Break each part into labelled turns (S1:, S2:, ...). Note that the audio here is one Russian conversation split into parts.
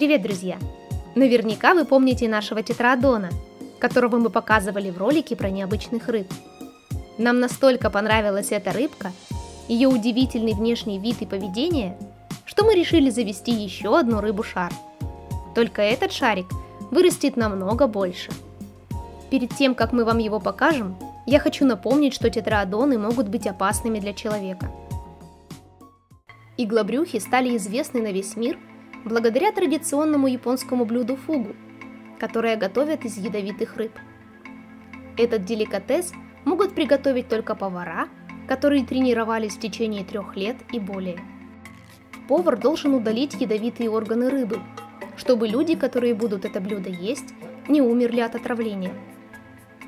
S1: Привет, друзья! Наверняка вы помните нашего тетраодона, которого мы показывали в ролике про необычных рыб. Нам настолько понравилась эта рыбка, ее удивительный внешний вид и поведение, что мы решили завести еще одну рыбу-шар. Только этот шарик вырастет намного больше. Перед тем, как мы вам его покажем, я хочу напомнить, что тетраодоны могут быть опасными для человека. Иглобрюхи стали известны на весь мир благодаря традиционному японскому блюду фугу, которое готовят из ядовитых рыб. Этот деликатес могут приготовить только повара, которые тренировались в течение трех лет и более. Повар должен удалить ядовитые органы рыбы, чтобы люди, которые будут это блюдо есть, не умерли от отравления.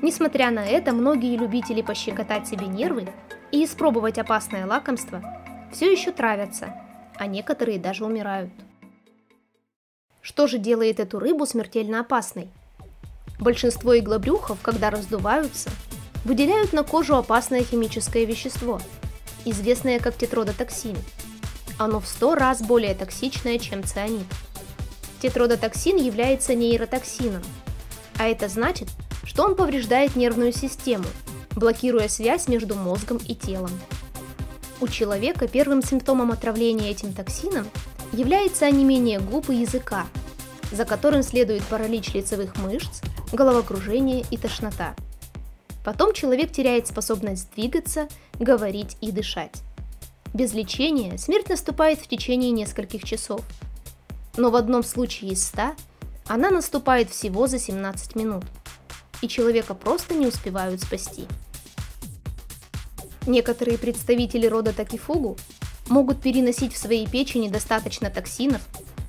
S1: Несмотря на это, многие любители пощекотать себе нервы и испробовать опасное лакомство все еще травятся, а некоторые даже умирают. Что же делает эту рыбу смертельно опасной? Большинство иглобрюхов, когда раздуваются, выделяют на кожу опасное химическое вещество, известное как тетродотоксин. Оно в 100 раз более токсичное, чем цианид. Тетродотоксин является нейротоксином, а это значит, что он повреждает нервную систему, блокируя связь между мозгом и телом. У человека первым симптомом отравления этим токсином является онемение губ и языка, за которым следует паралич лицевых мышц, головокружение и тошнота. Потом человек теряет способность двигаться, говорить и дышать. Без лечения смерть наступает в течение нескольких часов. Но в одном случае из 100 она наступает всего за 17 минут – и человека просто не успевают спасти. Некоторые представители рода Такифугу могут переносить в своей печени достаточно токсинов,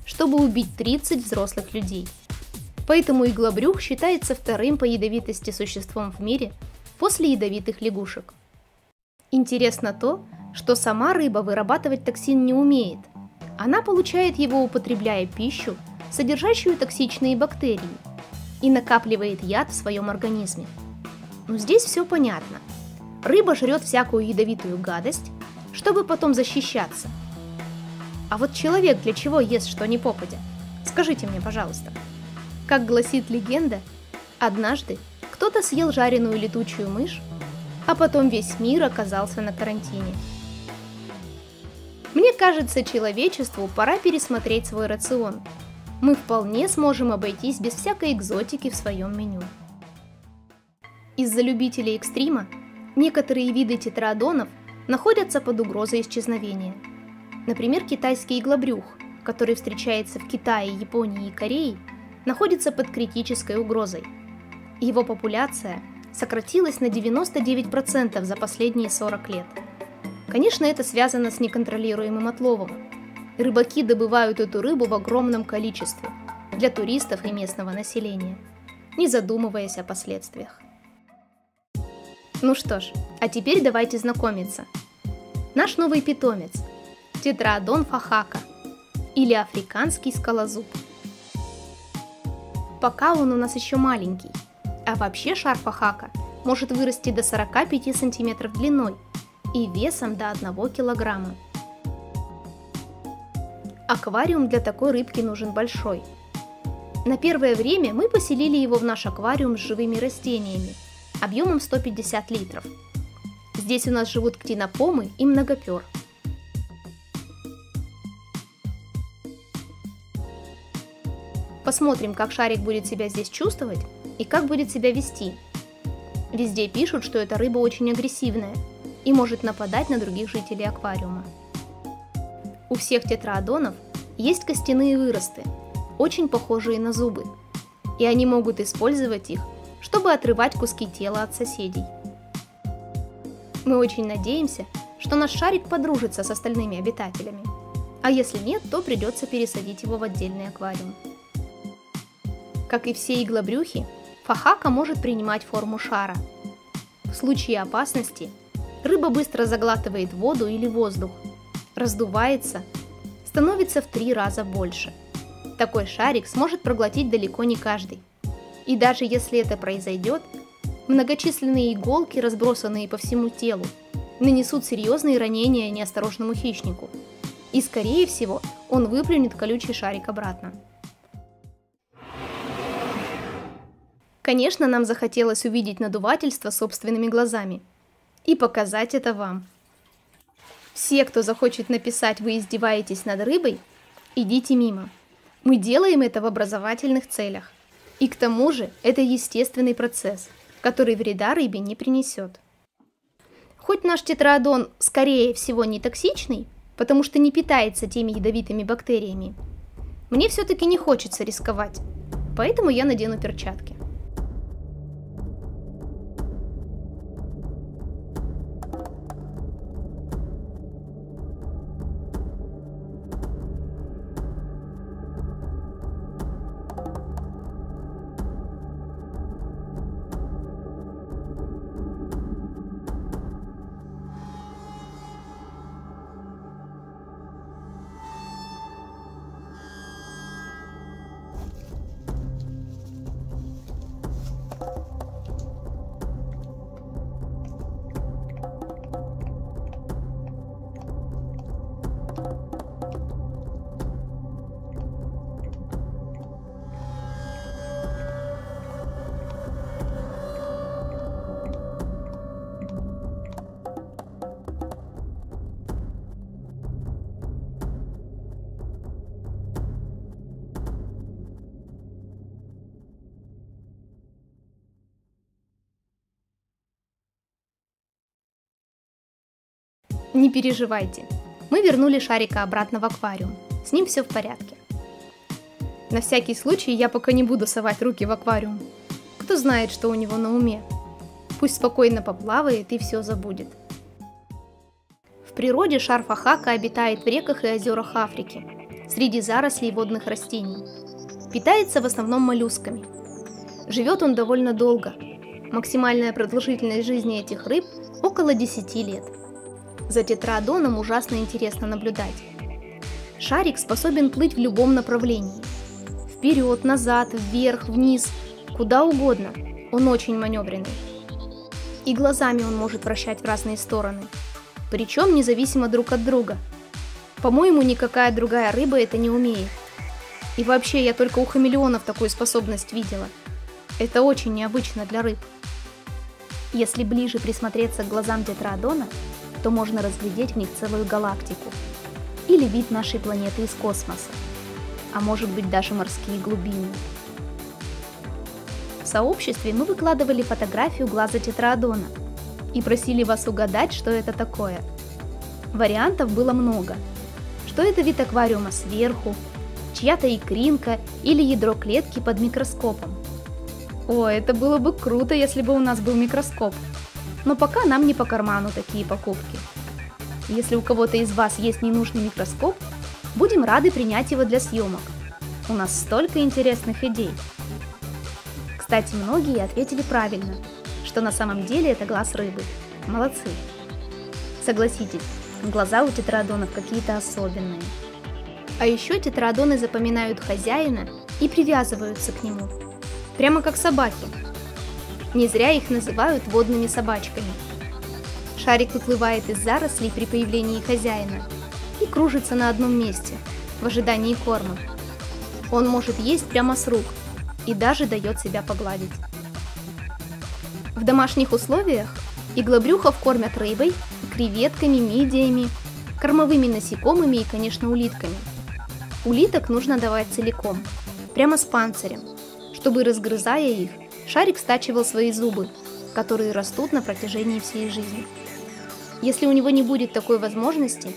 S1: чтобы убить 30 взрослых людей. Поэтому иглобрюх считается вторым по ядовитости существом в мире после ядовитых лягушек. Интересно то, что сама рыба вырабатывать токсин не умеет. Она получает его, употребляя пищу, содержащую токсичные бактерии – и накапливает яд в своем организме. Но здесь все понятно. Рыба жрет всякую ядовитую гадость, чтобы потом защищаться. А вот человек для чего ест что ни попадя? Скажите мне, пожалуйста. Как гласит легенда, однажды кто-то съел жареную летучую мышь, а потом весь мир оказался на карантине. Мне кажется, человечеству пора пересмотреть свой рацион – мы вполне сможем обойтись без всякой экзотики в своем меню. Из-за любителей экстрима некоторые виды тетраодонов находятся под угрозой исчезновения. Например, китайский иглобрюх, который встречается в Китае, Японии и Корее, находится под критической угрозой. Его популяция сократилась на 99% за последние 40 лет. Конечно, это связано с неконтролируемым отловом, Рыбаки добывают эту рыбу в огромном количестве для туристов и местного населения, не задумываясь о последствиях. Ну что ж, а теперь давайте знакомиться. Наш новый питомец – тетраодон фахака или африканский скалозуб. Пока он у нас еще маленький, а вообще шар фахака может вырасти до 45 см длиной и весом до 1 килограмма. Аквариум для такой рыбки нужен большой. На первое время мы поселили его в наш аквариум с живыми растениями, объемом 150 литров. Здесь у нас живут ктинопомы и многопер. Посмотрим, как шарик будет себя здесь чувствовать и как будет себя вести. Везде пишут, что эта рыба очень агрессивная и может нападать на других жителей аквариума. У всех тетраодонов есть костяные выросты, очень похожие на зубы, и они могут использовать их, чтобы отрывать куски тела от соседей. Мы очень надеемся, что наш шарик подружится с остальными обитателями, а если нет, то придется пересадить его в отдельный аквариум. Как и все иглобрюхи, фахака может принимать форму шара. В случае опасности рыба быстро заглатывает воду или воздух раздувается, становится в три раза больше. Такой шарик сможет проглотить далеко не каждый. И даже если это произойдет, многочисленные иголки, разбросанные по всему телу, нанесут серьезные ранения неосторожному хищнику. И скорее всего, он выплюнет колючий шарик обратно. Конечно, нам захотелось увидеть надувательство собственными глазами и показать это вам. Все, кто захочет написать «Вы издеваетесь над рыбой», идите мимо. Мы делаем это в образовательных целях. И к тому же это естественный процесс, который вреда рыбе не принесет. Хоть наш тетраодон, скорее всего, не токсичный, потому что не питается теми ядовитыми бактериями, мне все-таки не хочется рисковать, поэтому я надену перчатки. Не переживайте, мы вернули шарика обратно в аквариум. С ним все в порядке. На всякий случай я пока не буду совать руки в аквариум. Кто знает, что у него на уме. Пусть спокойно поплавает и все забудет. В природе шар фахака обитает в реках и озерах Африки, среди зарослей водных растений. Питается в основном моллюсками. Живет он довольно долго. Максимальная продолжительность жизни этих рыб около 10 лет. За тетраодоном ужасно интересно наблюдать. Шарик способен плыть в любом направлении. Вперед, назад, вверх, вниз, куда угодно. Он очень маневренный. И глазами он может вращать в разные стороны. Причем независимо друг от друга. По-моему, никакая другая рыба это не умеет. И вообще, я только у хамелеонов такую способность видела. Это очень необычно для рыб. Если ближе присмотреться к глазам тетраодона, то можно разглядеть в них целую галактику. Или вид нашей планеты из космоса. А может быть даже морские глубины. В сообществе мы выкладывали фотографию глаза тетраодона и просили вас угадать, что это такое. Вариантов было много. Что это вид аквариума сверху, чья-то икринка или ядро клетки под микроскопом. О, это было бы круто, если бы у нас был микроскоп но пока нам не по карману такие покупки. Если у кого-то из вас есть ненужный микроскоп, будем рады принять его для съемок. У нас столько интересных идей. Кстати, многие ответили правильно, что на самом деле это глаз рыбы. Молодцы. Согласитесь, глаза у тетрадонов какие-то особенные. А еще тетрадоны запоминают хозяина и привязываются к нему. Прямо как собаки, не зря их называют водными собачками. Шарик выплывает из зарослей при появлении хозяина и кружится на одном месте, в ожидании корма. Он может есть прямо с рук и даже дает себя погладить. В домашних условиях иглобрюхов кормят рыбой, креветками, мидиями, кормовыми насекомыми и, конечно, улитками. Улиток нужно давать целиком, прямо с панцирем, чтобы, разгрызая их, Шарик стачивал свои зубы, которые растут на протяжении всей жизни. Если у него не будет такой возможности,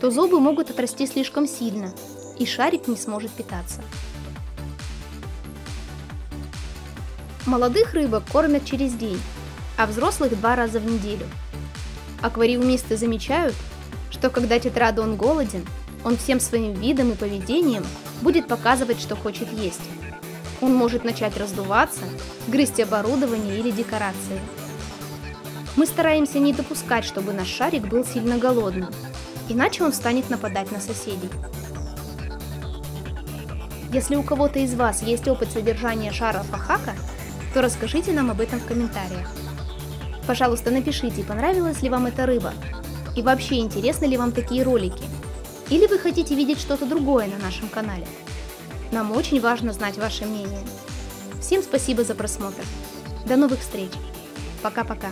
S1: то зубы могут отрасти слишком сильно, и шарик не сможет питаться. Молодых рыбок кормят через день, а взрослых два раза в неделю. Аквариумисты замечают, что когда тетрадон голоден, он всем своим видом и поведением будет показывать, что хочет есть. Он может начать раздуваться, грызть оборудование или декорации. Мы стараемся не допускать, чтобы наш шарик был сильно голодным, иначе он станет нападать на соседей. Если у кого-то из вас есть опыт содержания шара фахака, то расскажите нам об этом в комментариях. Пожалуйста, напишите, понравилась ли вам эта рыба, и вообще интересны ли вам такие ролики, или вы хотите видеть что-то другое на нашем канале. Нам очень важно знать ваше мнение. Всем спасибо за просмотр. До новых встреч. Пока-пока.